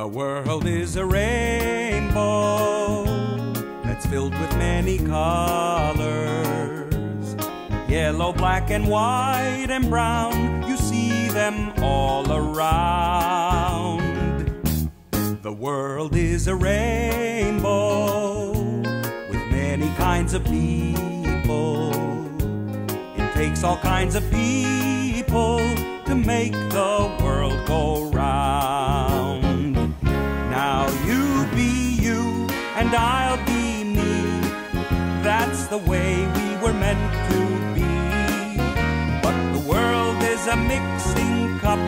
The world is a rainbow that's filled with many colors. Yellow, black, and white, and brown, you see them all around. The world is a rainbow with many kinds of people. It takes all kinds of people to make the world and I'll be me. That's the way we were meant to be. But the world is a mixing cup.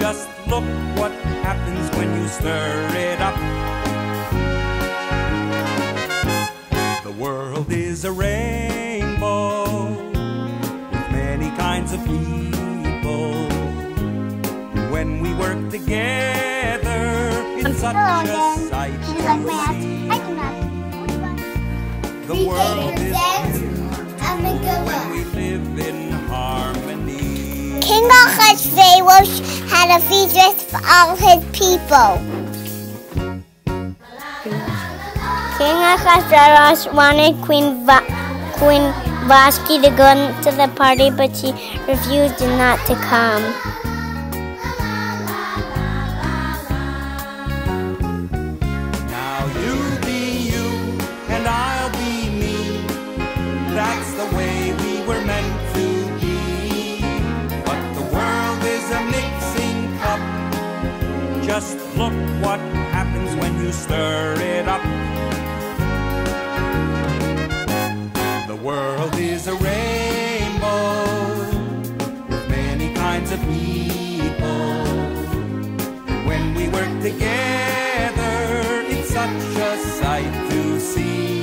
Just look what happens when you stir it up. The world is a rainbow with many kinds of people. When we work together, it's such a um, sight to see. The world is when we live in harmony. King Ahasuerus had a feast for all his people. King Ahasuerus wanted Queen Va- Queen Vashti to go to the party, but she refused not to come. Just look what happens when you stir it up. The world is a rainbow with many kinds of people. When we work together, it's such a sight to see.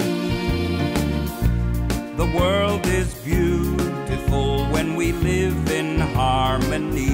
The world is beautiful when we live in harmony.